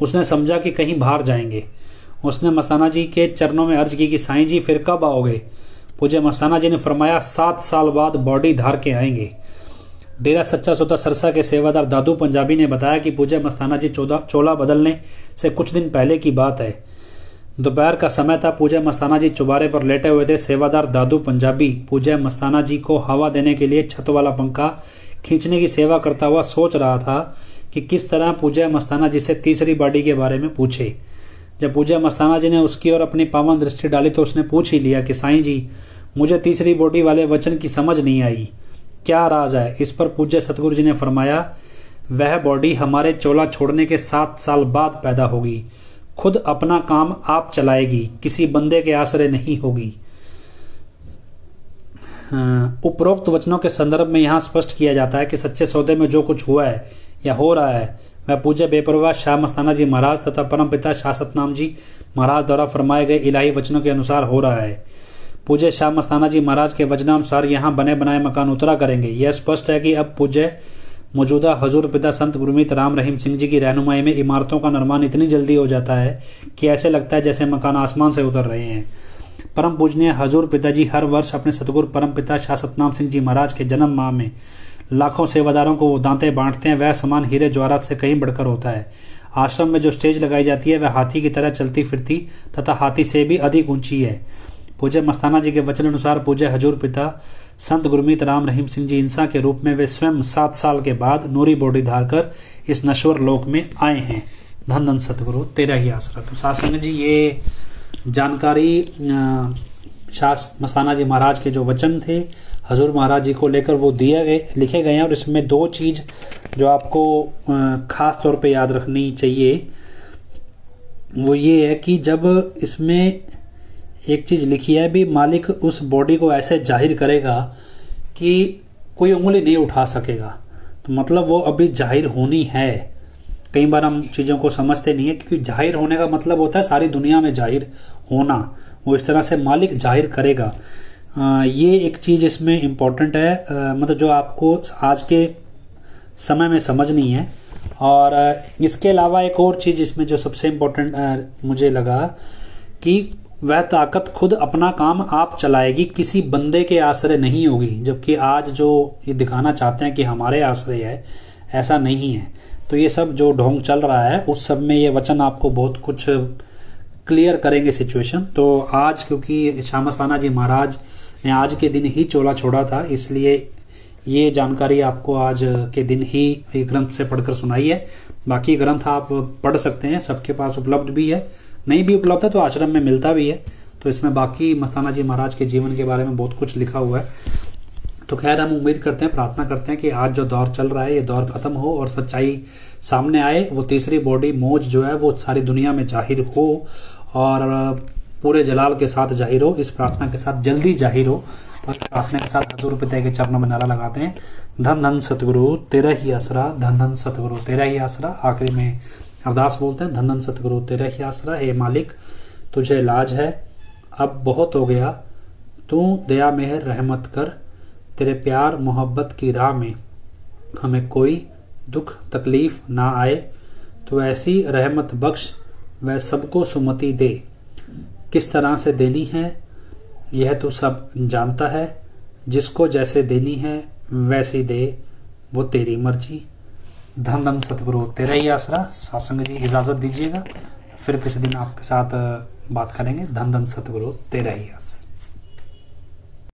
उसने समझा कि कहीं बाहर जाएँगे। उसने मस्ताना जी के चरणों में अर्ज़ की कि, साईं जी, फिर कब आओगे? पूज्य मस्ताना जी ने फरमाया, सात साल बाद बॉडी धार के आएँगे। डेरा सच्चा सौदा सरसा के सेवादार दादू पंजाबी ने बताया कि पूजा मस्ताना जी चौदह चोला बदलने से कुछ दिन पहले की बात है। दोपहर का समय था, पूजा मस्ताना जी चुबारे पर लेटे हुए थे। सेवादार दादू पंजाबी पूजा मस्ताना जी को हवा देने के लिए छत वाला पंखा खींचने की सेवा करता हुआ सोच रहा था कि किस तरह पूजा मस्ताना जी से तीसरी बाडी के बारे में पूछे। जब पूजा मस्ताना जी ने उसकी ओर अपनी पावन दृष्टि डाली तो उसने पूछ ही लिया कि साईं जी, मुझे तीसरी बॉडी वाले वचन की समझ नहीं आई। क्या राज है? इस पर पूज्य सतगुरु जी ने फरमाया, वह बॉडी हमारे चोला छोड़ने के सात साल बाद पैदा होगी। खुद अपना काम आप चलाएगी, किसी बंदे के आश्रय नहीं होगी। उपरोक्त वचनों के संदर्भ में यहाँ स्पष्ट किया जाता है कि सच्चे सौदे में जो कुछ हुआ है या हो रहा है, वह पूज्य बेपरवाह शाह मस्ताना जी महाराज तथा परम पिता शाह सतनाम जी महाराज द्वारा फरमाए गए इलाही वचनों के अनुसार हो रहा है। पूज्य शाह मस्ताना जी महाराज के वचनानुसार यहाँ बने बनाए मकान उतरा करेंगे। यह स्पष्ट है कि अब पूज्य मौजूदा हजूर पिता संत गुरमीत राम रहीम सिंह जी की रहनुमाई में इमारतों का निर्माण इतनी जल्दी हो जाता है कि ऐसे लगता है जैसे मकान आसमान से उतर रहे हैं। परम पूजनीय हजूर पिताजी हर वर्ष अपने सतगुरु परम पिता शाह सतनाम सिंह जी महाराज के जन्म माह में लाखों सेवादारों को वो दांते बांटते हैं। वह समान हीरे ज्वारात से कहीं बढ़कर होता है। आश्रम में जो स्टेज लगाई जाती है, वह हाथी की तरह चलती फिरती तथा हाथी से भी अधिक ऊँची है। पूज्य मस्ताना जी के वचन अनुसार पूज्य हजूर पिता संत गुरमीत राम रहीम सिंह जी इंसा के रूप में वे स्वयं सात साल के बाद नूरी बॉडी धारकर इस नश्वर लोक में आए हैं। धन धन सतगुरु, तेरा ही आसरा। तो सासंग जी, ये जानकारी शास मस्ताना जी महाराज के जो वचन थे, हजूर महाराज जी को लेकर वो दिए गए, लिखे गए हैं और इसमें दो चीज़ जो आपको ख़ास तौर पे याद रखनी चाहिए। वो ये है कि जब इसमें एक चीज़ लिखी है भी मालिक उस बॉडी को ऐसे ज़ाहिर करेगा कि कोई उंगली नहीं उठा सकेगा। तो मतलब वो अभी ज़ाहिर होनी है। कई बार हम चीज़ों को समझते नहीं है क्योंकि ज़ाहिर होने का मतलब होता है सारी दुनिया में ज़ाहिर होना। वो इस तरह से मालिक ज़ाहिर करेगा। आ, ये एक चीज़ इसमें इम्पोर्टेंट है। आ, मतलब जो आपको आज के समय में समझनी है। और इसके अलावा एक और चीज़ इसमें जो सबसे इम्पोर्टेंट मुझे लगा कि वह ताकत खुद अपना काम आप चलाएगी, किसी बंदे के आश्रय नहीं होगी। जबकि आज जो ये दिखाना चाहते हैं कि हमारे आश्रय है, ऐसा नहीं है। तो ये सब जो ढोंग चल रहा है, उस सब में ये वचन आपको बहुत कुछ क्लियर करेंगे सिचुएशन तो आज क्योंकि श्यामस्ताना जी महाराज ने आज के दिन ही चोला छोड़ा था, इसलिए ये जानकारी आपको आज के दिन ही ग्रंथ से पढ़कर सुनाई है। बाकी ग्रंथ आप पढ़ सकते हैं, सबके पास उपलब्ध भी है। नहीं भी उपलब्ध है तो आश्रम में मिलता भी है। तो इसमें बाकी मस्ताना जी महाराज के जीवन के बारे में बहुत कुछ लिखा हुआ है। तो खैर, हम उम्मीद करते हैं, प्रार्थना करते हैं कि आज जो दौर चल रहा है, ये दौर खत्म हो और सच्चाई सामने आए। वो तीसरी बॉडी मौज जो है, वो सारी दुनिया में ज़ाहिर हो और पूरे जलाल के साथ ज़ाहिर हो। इस प्रार्थना के साथ जल्दी ज़ाहिर हो। तो प्रार्थना के साथ हजूर पिता के चरणों में नारा लगाते हैं। धन धन सतगुरु, तेरा ही आसरा, धन धन सतगुरु, तेरा ही आसरा, आखिरी में अरदास बोलते हैं धन धन सतगुरु, तेरा ही आसरा, हे मालिक, तुझे इलाज है। अब बहुत हो गया, तू दया मेहर रहमत कर, तेरे प्यार मोहब्बत की राह में हमें कोई दुख तकलीफ़ ना आए। तो ऐसी रहमत बख्श, वह सबको सुमति दे। किस तरह से देनी है, यह तो सब जानता है। जिसको जैसे देनी है, वैसी दे, वो तेरी मर्ज़ी। धन धन सतगुरु, तेरा ही आसरा सासंग जी इजाज़त दीजिएगा। फिर किसी दिन आपके साथ बात करेंगे, धन धन सतगुरु, तेरा ही आसरा।